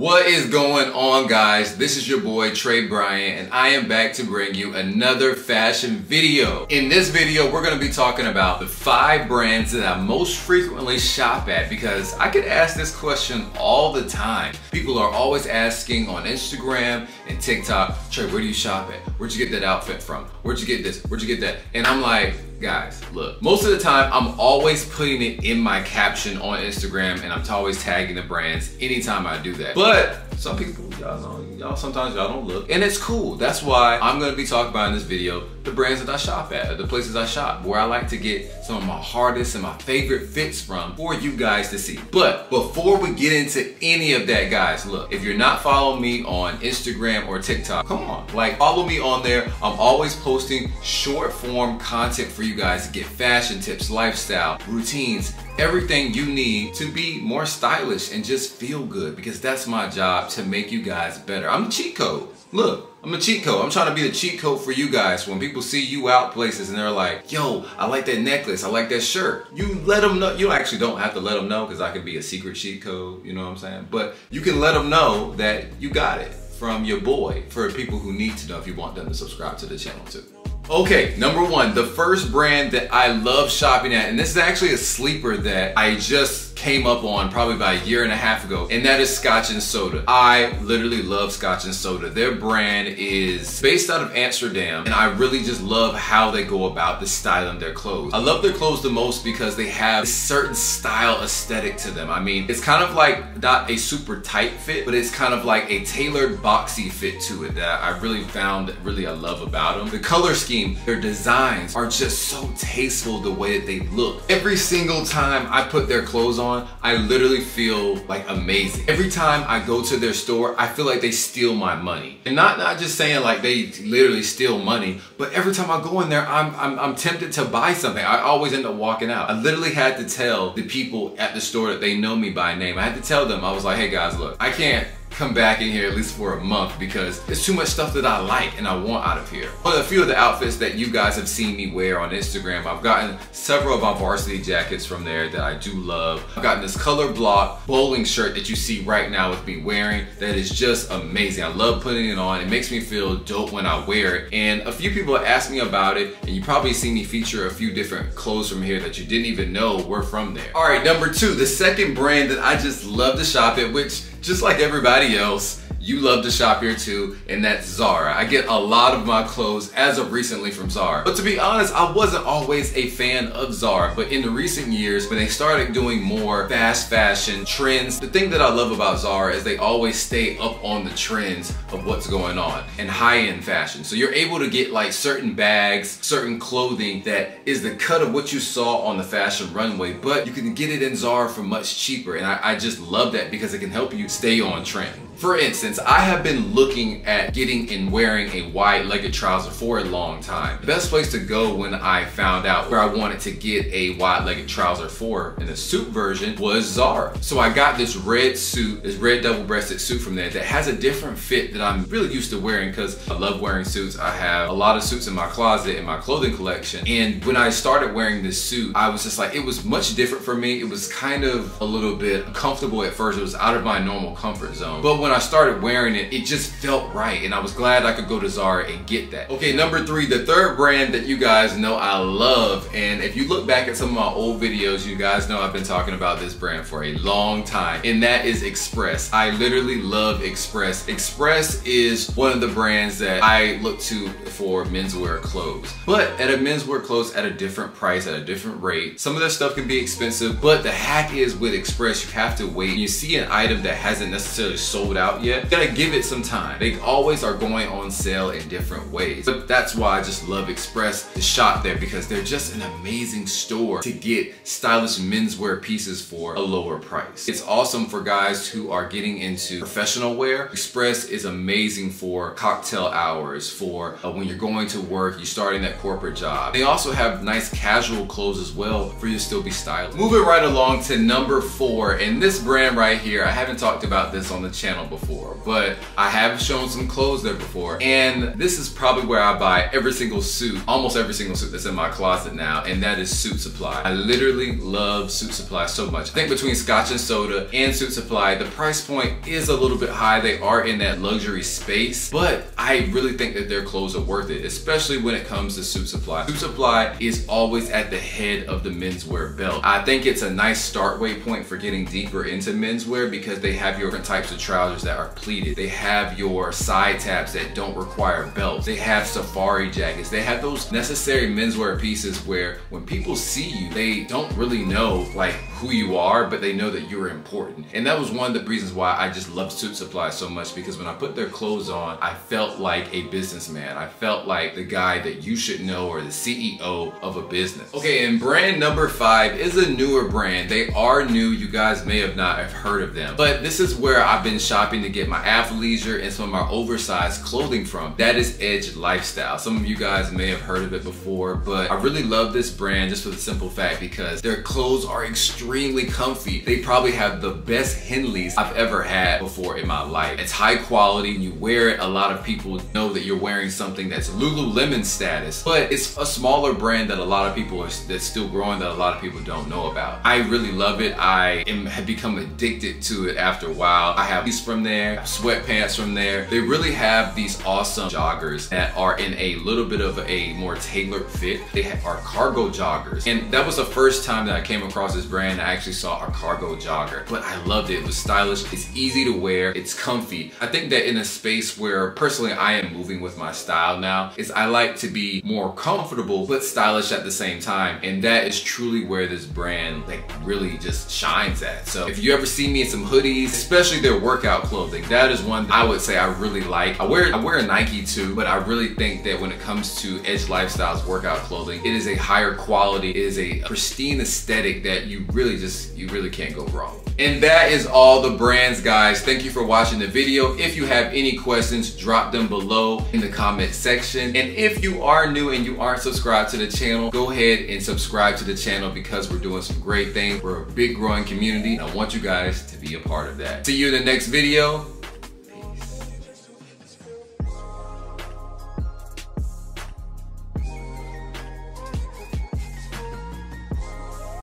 What is going on guys? This is your boy Trey Bryant and I am back to bring you another fashion video. In this video, we're gonna be talking about the five brands that I most frequently shop at because I get asked this question all the time. People are always asking on Instagram and TikTok, Trey, where do you shop at? Where'd you get that outfit from? Where'd you get this? Where'd you get that? And I'm like, guys, look, most of the time I'm always putting it in my caption on Instagram and I'm always tagging the brands anytime I do that. But some people, y'all know, y'all sometimes y'all don't look. And it's cool. That's why I'm gonna be talking about in this video the brands that I shop at, the places I shop, where I like to get some of my hardest and my favorite fits from for you guys to see. But before we get into any of that, guys, look, if you're not following me on Instagram or TikTok, come on, like follow me on there. I'm always posting short form content for you guys to get fashion tips, lifestyle, routines, everything you need to be more stylish and just feel good because that's my job to make you guys better. I'm the cheat code. Look, I'm a cheat code. I'm trying to be the cheat code for you guys. When people see you out places and they're like, yo, I like that necklace. I like that shirt. You let them know. You actually don't have to let them know because I could be a secret cheat code. You know what I'm saying? But you can let them know that you got it from your boy for people who need to know if you want them to subscribe to the channel too. Okay, number one, the first brand that I love shopping at, and this is actually a sleeper that I just came up on probably about a year and a half ago, and that is Scotch and Soda. I literally love Scotch and Soda. Their brand is based out of Amsterdam, and I really just love how they go about the styling their clothes. I love their clothes the most because they have a certain style aesthetic to them. I mean, it's kind of like not a super tight fit, but it's kind of like a tailored boxy fit to it that I really found really I love about them. The color scheme, their designs are just so tasteful the way that they look. Every single time I put their clothes on, I literally feel like amazing. Every time I go to their store, I feel like they steal my money. And not, not just saying like they literally steal money, but every time I go in there, I'm, I'm, I'm tempted to buy something. I always end up walking out. I literally had to tell the people at the store that they know me by name. I had to tell them, I was like, hey guys, look, I can't come back in here at least for a month because there's too much stuff that I like and I want out of here. One of a few of the outfits that you guys have seen me wear on Instagram, I've gotten several of my varsity jackets from there that I do love. I've gotten this color block bowling shirt that you see right now with me wearing that is just amazing. I love putting it on. It makes me feel dope when I wear it. And a few people asked me about it and you probably seen me feature a few different clothes from here that you didn't even know were from there. All right, number two, the second brand that I just love to shop at, which just like everybody else, you love to shop here too, and that's Zara. I get a lot of my clothes as of recently from Zara. But to be honest, I wasn't always a fan of Zara, but in the recent years, when they started doing more fast fashion trends, the thing that I love about Zara is they always stay up on the trends of what's going on and high-end fashion. So you're able to get like certain bags, certain clothing that is the cut of what you saw on the fashion runway, but you can get it in Zara for much cheaper. And I, I just love that because it can help you stay on trend. For instance, I have been looking at getting and wearing a wide legged trouser for a long time. The best place to go when I found out where I wanted to get a wide legged trouser for in the suit version was Zara. So I got this red suit, this red double breasted suit from there that has a different fit that I'm really used to wearing because I love wearing suits. I have a lot of suits in my closet in my clothing collection. And when I started wearing this suit, I was just like, it was much different for me. It was kind of a little bit uncomfortable at first. It was out of my normal comfort zone. But when when I started wearing it, it just felt right. And I was glad I could go to Zara and get that. Okay, number three, the third brand that you guys know I love. And if you look back at some of my old videos, you guys know I've been talking about this brand for a long time. And that is Express. I literally love Express. Express is one of the brands that I look to for menswear clothes. But at a menswear clothes at a different price, at a different rate. Some of their stuff can be expensive, but the hack is with Express, you have to wait. You see an item that hasn't necessarily sold out yet, gotta give it some time. They always are going on sale in different ways. But that's why I just love Express to shop there because they're just an amazing store to get stylish menswear pieces for a lower price. It's awesome for guys who are getting into professional wear. Express is amazing for cocktail hours, for uh, when you're going to work, you're starting that corporate job. They also have nice casual clothes as well for you to still be stylish. Moving right along to number four, and this brand right here, I haven't talked about this on the channel before, but I have shown some clothes there before. And this is probably where I buy every single suit, almost every single suit that's in my closet now, and that is Suitsupply. I literally love Suitsupply so much. I think between Scotch and Soda and Suitsupply, the price point is a little bit high. They are in that luxury space, but I really think that their clothes are worth it, especially when it comes to Suitsupply. Suit Supply is always at the head of the menswear belt. I think it's a nice start way point for getting deeper into menswear because they have your different types of trousers that are pleated. They have your side tabs that don't require belts. They have safari jackets. They have those necessary menswear pieces where when people see you, they don't really know like who you are, but they know that you're important. And that was one of the reasons why I just love Suitsupply so much because when I put their clothes on, I felt like a businessman. I felt like the guy that you should know or the CEO of a business. Okay, and brand number five is a newer brand. They are new. You guys may have not have heard of them, but this is where I've been shopping to get my athleisure and some of my oversized clothing from. That is Edge Lifestyle. Some of you guys may have heard of it before, but I really love this brand just for the simple fact because their clothes are extremely comfy. They probably have the best Henleys I've ever had before in my life. It's high quality and you wear it. A lot of people know that you're wearing something that's Lululemon status, but it's a smaller brand that a lot of people are that's still growing that a lot of people don't know about. I really love it. I am, have become addicted to it after a while. I have these from there, sweatpants from there. They really have these awesome joggers that are in a little bit of a more tailored fit. They are cargo joggers. And that was the first time that I came across this brand. I actually saw a cargo jogger, but I loved it. It was stylish. It's easy to wear. It's comfy. I think that in a space where personally I am moving with my style now is I like to be more comfortable, but stylish at the same time. And that is truly where this brand like really just shines at. So if you ever see me in some hoodies, especially especially their workout clothing. That is one I would say I really like. I wear I wear a Nike too, but I really think that when it comes to Edge Lifestyle's workout clothing, it is a higher quality, it is a pristine aesthetic that you really just, you really can't go wrong. And that is all the brands, guys. Thank you for watching the video. If you have any questions, drop them below in the comment section. And if you are new and you aren't subscribed to the channel, go ahead and subscribe to the channel because we're doing some great things. We're a big growing community and I want you guys to be a part of that. See you in the next video.